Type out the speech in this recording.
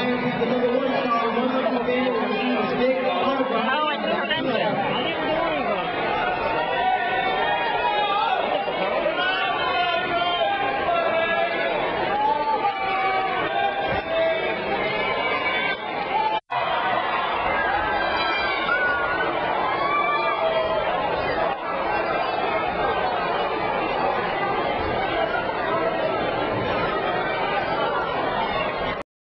Why? Because number one, it's our wonderful people,